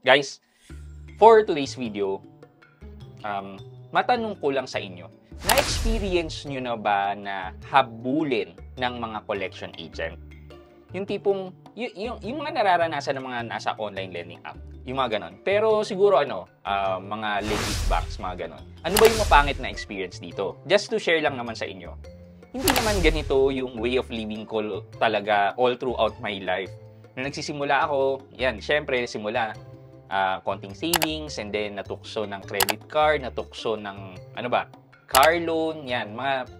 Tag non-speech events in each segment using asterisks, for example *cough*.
Guys, for today's video, um, matanong ko lang sa inyo, na-experience nyo na ba na habulin ng mga collection agent? Yung tipong, y- yung, yung mga nararanasan ng mga nasa online lending app. Yung mga ganon. Pero siguro ano, uh, mga legit banks, mga ganon. Ano ba yung mapangit na experience dito? Just to share lang naman sa inyo. Hindi naman ganito yung way of living ko talaga all throughout my life. Nung nagsisimula ako, yan, syempre, simula, uh, konting savings, and then natukso ng credit card, natukso ng, ano ba, car loan, yan, mga,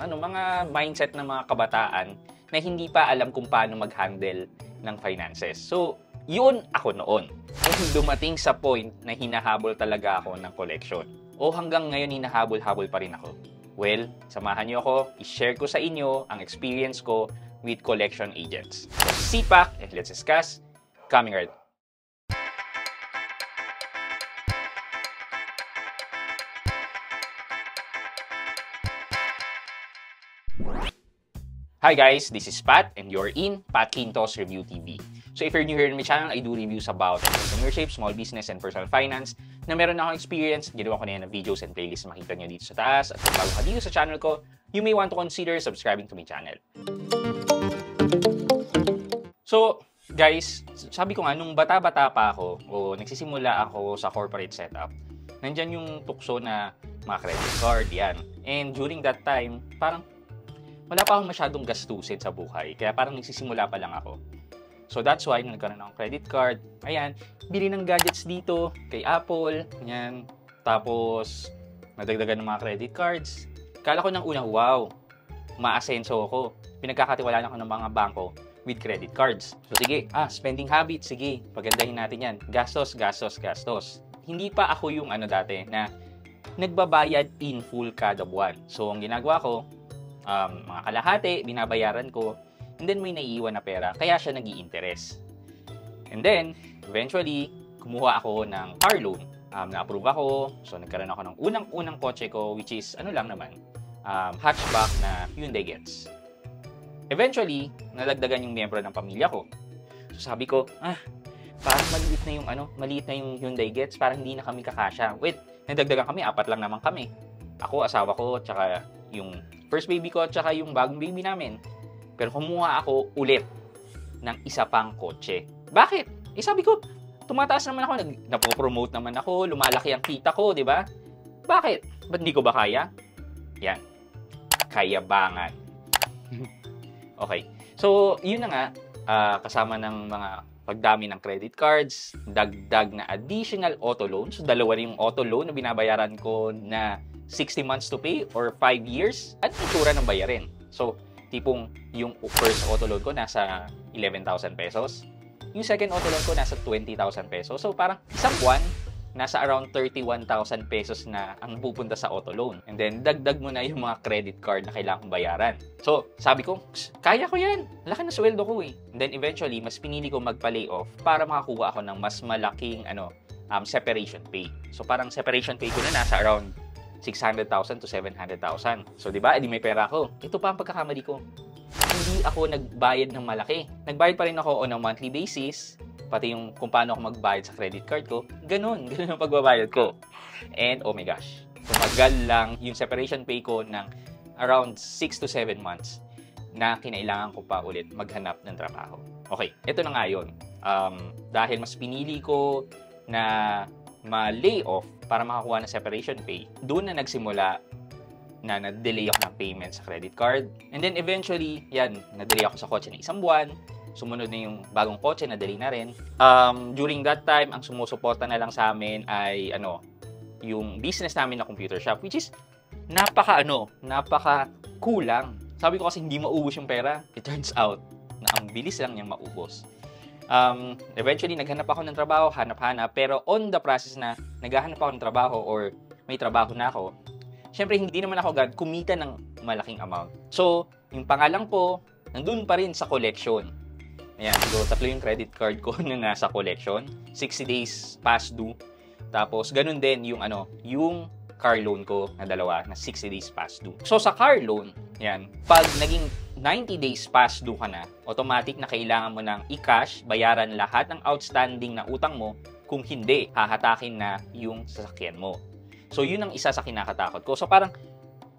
ano, mga mindset ng mga kabataan na hindi pa alam kung paano mag-handle ng finances. So, yun ako noon. And dumating sa point na hinahabol talaga ako ng collection. O hanggang ngayon hinahabol-habol pa rin ako. Well, samahan niyo ako, i-share ko sa inyo ang experience ko with collection agents. Back and let's discuss. Coming right Hi guys, this is Pat and you're in Pat Quintos Review TV. So if you're new here in my channel, I do reviews about entrepreneurship, small business, and personal finance na meron akong experience. Ginawa ko na yan ng videos and playlists makita nyo dito sa taas. At kung bago ka dito sa channel ko, you may want to consider subscribing to my channel. So, guys, sabi ko nga, nung bata-bata pa ako, o nagsisimula ako sa corporate setup, nandyan yung tukso na mga credit card, yan. And during that time, parang wala pa akong masyadong gastusin sa buhay. Kaya parang nagsisimula pa lang ako. So that's why, nagkaroon ng credit card, ayan, bili ng gadgets dito, kay Apple, ayan. Tapos, nadagdagan ng mga credit cards. Kala ko nang una, wow, maasenso ako. Pinagkakatiwalaan ako ng mga bangko with credit cards. So sige, ah, spending habits, sige, pagandahin natin yan. Gastos, gastos, gastos. Hindi pa ako yung ano dati na nagbabayad in full kada buwan. So ang ginagawa ko, um, mga kalahati, binabayaran ko, and then may naiiwan na pera, kaya siya nag interest And then, eventually, kumuha ako ng car loan. Um, na-approve ako, so nagkaroon ako ng unang-unang kotse ko, which is, ano lang naman, um, hatchback na Hyundai Getz. Eventually, nalagdagan yung miyembro ng pamilya ko. So sabi ko, ah, parang maliit na yung ano, maliit na yung Hyundai Getz, parang hindi na kami kakasya. Wait, nadagdagan kami, apat lang naman kami. Ako, asawa ko, tsaka yung first baby ko at saka yung bagong baby namin. Pero kumuha ako ulit ng isa pang kotse. Bakit? Eh sabi ko, tumataas naman ako, nag, napopromote naman ako, lumalaki ang kita ko, di ba? Bakit? Ba't hindi ko ba kaya? Yan. Kayabangan. *laughs* okay. So, yun na nga, uh, kasama ng mga pagdami ng credit cards, dagdag na additional auto loan. So, dalawa rin yung auto loan na binabayaran ko na 60 months to pay or 5 years, at itsura ng bayarin. So, tipong yung first auto loan ko nasa 11,000 pesos. Yung second auto loan ko nasa 20,000 pesos. So, parang isang buwan, nasa around 31,000 pesos na ang pupunta sa auto loan. And then, dagdag mo na yung mga credit card na kailangan kong bayaran. So, sabi ko, kaya ko yan. Laki na sweldo ko eh. And then, eventually, mas pinili ko magpa-lay off para makakuha ako ng mas malaking ano, um, separation pay. So, parang separation pay ko na nasa around 600,000 to 700,000. So, di ba? Edi may pera ako. Ito pa ang pagkakamali ko. Hindi ako nagbayad ng malaki. Nagbayad pa rin ako on a monthly basis. Pati yung kung paano ako magbayad sa credit card ko. Ganun. *laughs* Ganun ang pagbabayad ko. And, oh my gosh. Tumagal lang yung separation pay ko ng around 6 to 7 months na kinailangan ko pa ulit maghanap ng trabaho. Okay, ito na nga yun. Um, dahil mas pinili ko na ma-lay off para makakuha ng separation pay, doon na nagsimula na na-delay ako ng payment sa credit card. And then eventually, yan, na-delay ako sa kotse na isang buwan. Sumunod na yung bagong kotse, na-delay na rin. Um, during that time, ang sumusuporta na lang sa amin ay ano, yung business namin na computer shop, which is napaka ano, napaka kulang. Sabi ko kasi hindi maubos yung pera. It turns out na ang bilis lang niyang maubos. Um, eventually, naghanap ako ng trabaho, hanap-hanap. Pero on the process na naghahanap ako ng trabaho or may trabaho na ako, syempre hindi naman ako agad kumita ng malaking amount. So, yung pangalan ko, nandun pa rin sa collection. Ayan, so tatlo yung credit card ko *laughs* na nasa collection. 60 days past due. Tapos, ganun din yung ano, yung car loan ko na dalawa na 60 days past due. So, sa car loan, yan, pag naging 90 days past due ka na, automatic na kailangan mo nang i-cash, bayaran lahat ng outstanding na utang mo Kung hindi, hahatakin na yung sasakyan mo. So, yun ang isa sa kinakatakot ko. So, parang,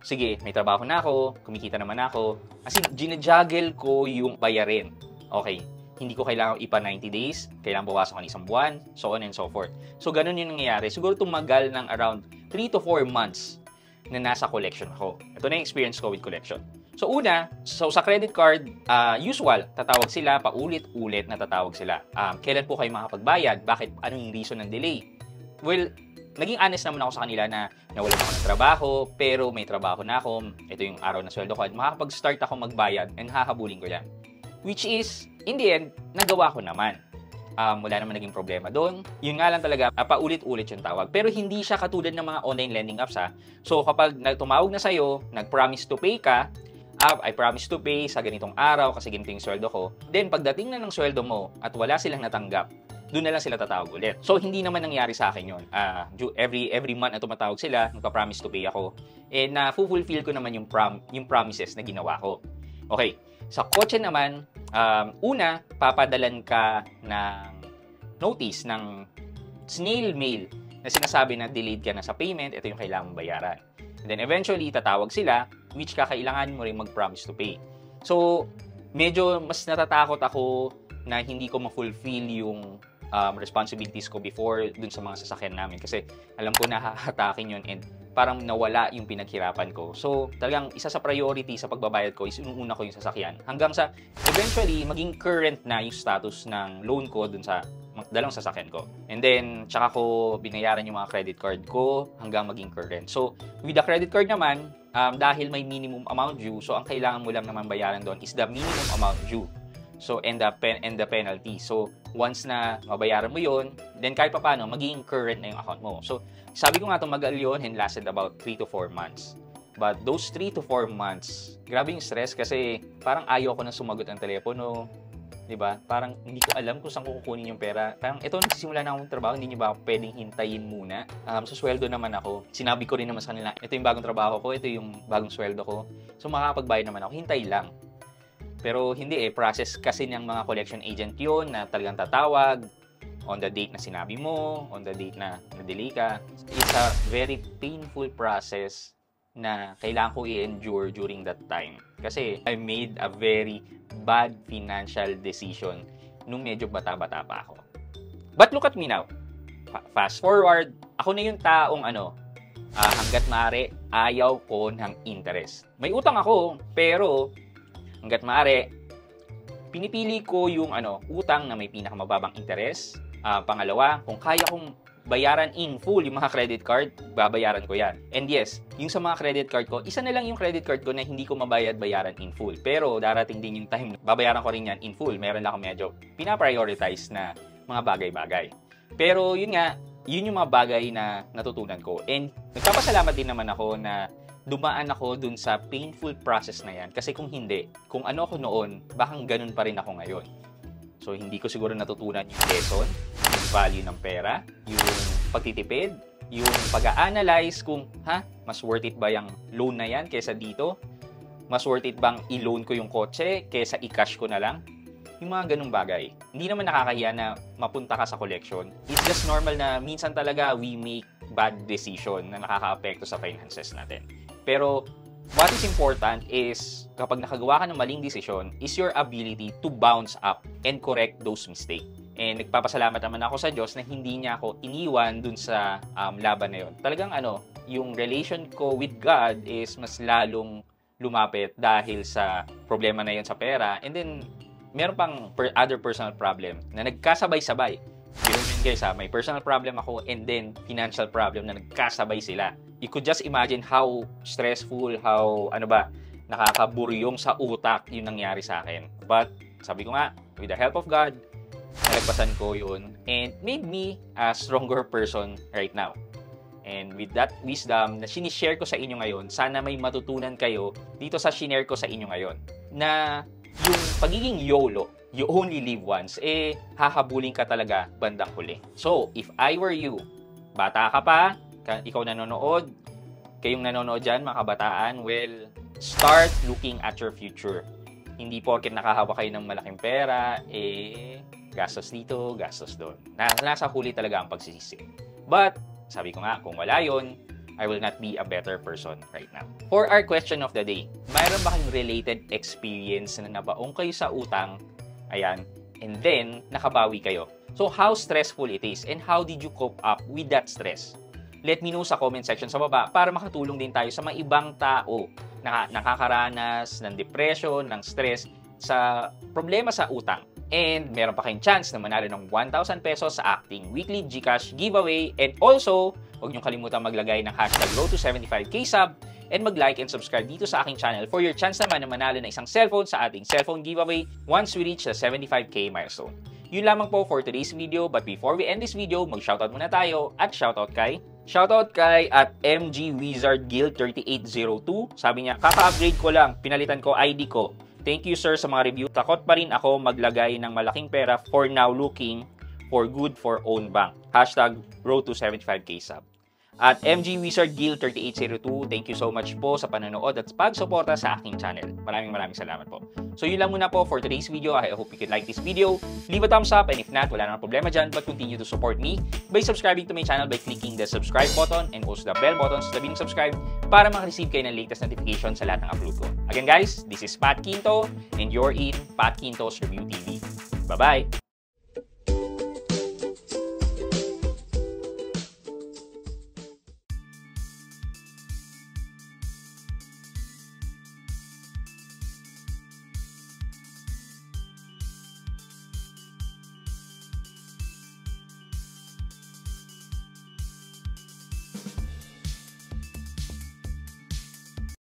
sige, may trabaho na ako, kumikita naman ako. As in, ginajuggle ko yung bayarin. Okay, hindi ko kailangan ipa 90 days, kailangan bawasan ko ng isang buwan, so on and so forth. So, ganun yung nangyayari. Siguro tumagal ng around 3 to 4 months na nasa collection ako. Ito na yung experience ko with collection. So una, so sa credit card, uh, usual, tatawag sila, paulit-ulit na tatawag sila. Um, kailan po kayo makapagbayad? Bakit? Ano yung reason ng delay? Well, naging honest naman ako sa kanila na nawalan ako ng trabaho, pero may trabaho na ako, ito yung araw na sweldo ko, at makakapag-start ako magbayad and hahabulin ko yan. Which is, in the end, nagawa ko naman um, wala naman naging problema doon. Yun nga lang talaga, uh, paulit-ulit yung tawag. Pero hindi siya katulad ng mga online lending apps ha. So kapag tumawag na sa'yo, nag-promise to pay ka, uh, I promise to pay sa ganitong araw kasi ganito yung sweldo ko. Then pagdating na ng sweldo mo at wala silang natanggap, doon na lang sila tatawag ulit. So, hindi naman nangyari sa akin yun. Uh, every, every month na tumatawag sila, nagpa-promise to pay ako. And na uh, fulfill ko naman yung, prom, yung promises na ginawa ko. Okay, sa kotse naman, um, una, papadalan ka ng notice, ng snail mail na sinasabi na delayed ka na sa payment, ito yung kailangan bayaran. And then eventually, tatawag sila, which kakailangan mo rin mag-promise to pay. So, medyo mas natatakot ako na hindi ko ma-fulfill yung um, responsibilities ko before dun sa mga sasakyan namin. Kasi alam ko na hahatakin yun and parang nawala yung pinaghirapan ko. So, talagang isa sa priority sa pagbabayad ko is inuuna ko yung sasakyan. Hanggang sa eventually maging current na yung status ng loan ko dun sa dalawang sasakyan ko. And then, tsaka ko binayaran yung mga credit card ko hanggang maging current. So, with the credit card naman, um, dahil may minimum amount due, so ang kailangan mo lang naman bayaran doon is the minimum amount due. So, and the, pen, and the penalty. So, once na mabayaran mo yon then kahit pa paano, magiging current na yung account mo. So, sabi ko nga tumagal yun and lasted about 3 to 4 months. But those 3 to 4 months, grabe yung stress kasi parang ayaw ko na sumagot ng telepono. 'Di ba? Parang hindi ko alam kung saan ko kukunin yung pera. Parang ito nagsisimula na akong trabaho, hindi niyo ba pwedeng hintayin muna? Um, so sweldo naman ako. Sinabi ko rin naman sa kanila, ito yung bagong trabaho ko, ito yung bagong sweldo ko. So makakapagbayad naman ako, hintay lang. Pero hindi eh, process kasi ng mga collection agent yon na talagang tatawag on the date na sinabi mo, on the date na na-delay ka. It's a very painful process na kailangan ko i-endure during that time. Kasi I made a very bad financial decision nung medyo bata-bata pa ako. But look at me now. Fast forward, ako na yung taong ano, uh, hanggat maaari, ayaw ko ng interest. May utang ako, pero hanggat maaari, pinipili ko yung ano, utang na may pinakamababang interest. Uh, pangalawa, kung kaya kong bayaran in full yung mga credit card, babayaran ko yan. And yes, yung sa mga credit card ko, isa na lang yung credit card ko na hindi ko mabayad bayaran in full. Pero darating din yung time, babayaran ko rin yan in full. Meron lang ako medyo pinaprioritize na mga bagay-bagay. Pero yun nga, yun yung mga bagay na natutunan ko. And nagpapasalamat din naman ako na dumaan ako dun sa painful process na yan. Kasi kung hindi, kung ano ako noon, bakang ganun pa rin ako ngayon. So, hindi ko siguro natutunan yung lesson, yung value ng pera, yung pagtitipid, yung pag-a-analyze kung, ha, mas worth it ba yung loan na yan kesa dito? Mas worth it bang i-loan ko yung kotse kesa i-cash ko na lang? Yung mga ganung bagay. Hindi naman nakakahiya na mapunta ka sa collection. It's just normal na minsan talaga we make bad decision na nakaka-apekto sa finances natin. Pero what is important is kapag nakagawa ka ng maling desisyon is your ability to bounce up and correct those mistakes. And nagpapasalamat naman ako sa Diyos na hindi niya ako iniwan dun sa um, laban na yon. Talagang ano, yung relation ko with God is mas lalong lumapit dahil sa problema na yon sa pera. And then, meron pang per other personal problem na nagkasabay-sabay. Yun guys ha, may personal problem ako and then financial problem na nagkasabay sila you could just imagine how stressful, how, ano ba, nakakaburyong sa utak yung nangyari sa akin. But, sabi ko nga, with the help of God, nalagpasan ko yun and made me a stronger person right now. And with that wisdom na sinishare ko sa inyo ngayon, sana may matutunan kayo dito sa shinare ko sa inyo ngayon. Na yung pagiging YOLO, you only live once, eh, hahabulin ka talaga bandang huli. So, if I were you, bata ka pa, ikaw nanonood, kayong nanonood dyan, mga kabataan, well, start looking at your future. Hindi porket nakahawa kayo ng malaking pera, eh, gastos dito, gastos doon. Nasa huli talaga ang pagsisisi. But, sabi ko nga, kung wala yon I will not be a better person right now. For our question of the day, mayroon ba kayong related experience na nabaong kayo sa utang? Ayan. And then, nakabawi kayo. So, how stressful it is and how did you cope up with that stress? Let me know sa comment section sa baba para makatulong din tayo sa mga ibang tao na nakakaranas ng depression, ng stress sa problema sa utang. And meron pa kayong chance na manalo ng 1,000 pesos sa acting weekly Gcash giveaway. And also, huwag niyong kalimutan maglagay ng hashtag road to 75k sub and mag-like and subscribe dito sa aking channel for your chance naman na manalo ng isang cellphone sa ating cellphone giveaway once we reach the 75k milestone. Yun lamang po for today's video but before we end this video, mag-shoutout muna tayo at shoutout kay Shoutout kay at MG Wizard Guild 3802. Sabi niya, kaka-upgrade ko lang, pinalitan ko ID ko. Thank you sir sa mga review. Takot pa rin ako maglagay ng malaking pera for now looking for good for own bank. Hashtag road to 75k sub. At MG Wizard Guild 3802, thank you so much po sa panonood at pagsuporta sa aking channel. Maraming maraming salamat po. So yun lang muna po for today's video. I hope you could like this video. Leave a thumbs up and if not, wala namang problema dyan but continue to support me by subscribing to my channel by clicking the subscribe button and also the bell button sa tabi ng subscribe para makareceive kayo ng latest notification sa lahat ng upload ko. Again guys, this is Pat Quinto and you're in Pat Quinto's Review TV. Bye-bye!